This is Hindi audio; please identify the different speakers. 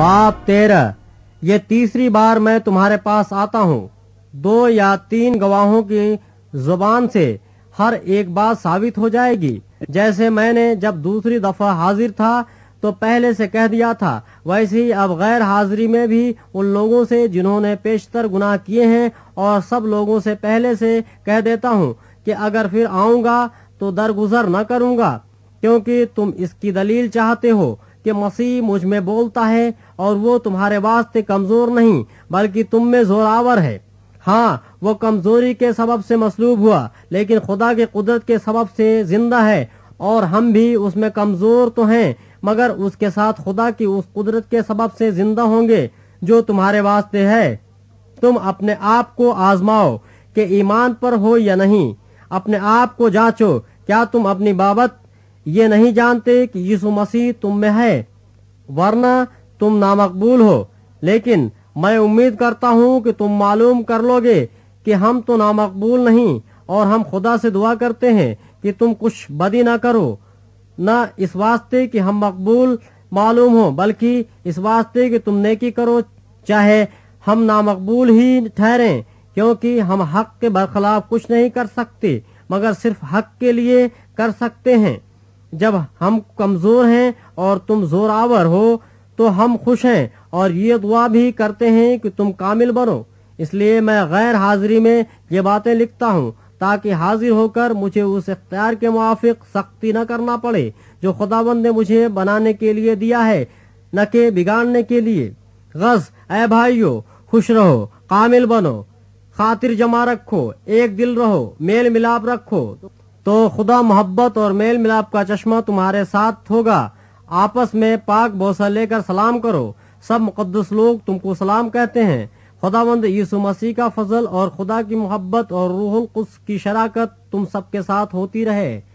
Speaker 1: बाप तेरह ये तीसरी बार मैं तुम्हारे पास आता हूँ। दो या तीन गवाहों की ज़ुबान से हर एक बात साबित हो जाएगी। जैसे मैंने जब दूसरी दफ़ा हाजिर था तो पहले से कह दिया था, वैसे ही अब गैर हाजिरी में भी उन लोगों से जिन्होंने पेशतर गुनाह किए हैं और सब लोगों से पहले से कह देता हूँ कि अगर फिर आऊँगा तो दरगुजर न करूँगा, क्योंकि तुम इसकी दलील चाहते हो। कि मसीह मुझमें बोलता है और वो तुम्हारे वास्ते कमज़ोर नहीं, बल्कि तुम में जोरावर है। हाँ वो कमज़ोरी के सबब से मसलूब हुआ, लेकिन खुदा के कुदरत के सबब से ज़िंदा है और हम भी उसमें कमज़ोर तो हैं, मगर उसके साथ खुदा की उस कुदरत के सबब से ज़िंदा होंगे जो तुम्हारे वास्ते है। तुम अपने आप को आजमाओ कि ईमान पर हो या नहीं। अपने आप को जांचो, क्या तुम अपनी बाबत ये नहीं जानते कि यीशु मसीह तुम में है, वरना तुम नामकबूल हो। लेकिन मैं उम्मीद करता हूँ कि तुम मालूम कर लोगे कि हम तो नामकबूल नहीं, और हम खुदा से दुआ करते हैं कि तुम कुछ बदी ना करो। न इस वास्ते कि हम मकबूल मालूम हो, बल्कि इस वास्ते कि तुम नेकी करो, चाहे हम नामकबूल ही ठहरे, क्योंकि हम हक के बरखिलाफ कुछ नहीं कर सकते, मगर सिर्फ़ हक के लिए कर सकते हैं। जब हम कमज़ोर हैं और तुम जोरावर हो तो हम खुश हैं और ये दुआ भी करते हैं कि तुम कामिल बनो। इसलिए मैं गैर हाजिरी में ये बातें लिखता हूँ, ताकि हाजिर होकर मुझे उस इख्तियार के मुआफिक सख्ती न करना पड़े, जो खुदाबंद ने मुझे बनाने के लिए दिया है, न के बिगाड़ने के लिए। गज, ए भाइयों, खुश रहो, कामिल बनो। खातिर जमा रखो, एक दिल रहो, मेल मिलाप रखो। तो खुदा मोहब्बत और मेल मिलाप का चश्मा तुम्हारे साथ होगा। आपस में पाक बोसा लेकर सलाम करो। सब मुकदस लोग तुमको सलाम कहते हैं। खुदावंद यीशु मसीह का फजल और खुदा की मोहब्बत और रूहुल कुस की शराकत तुम सबके साथ होती रहे।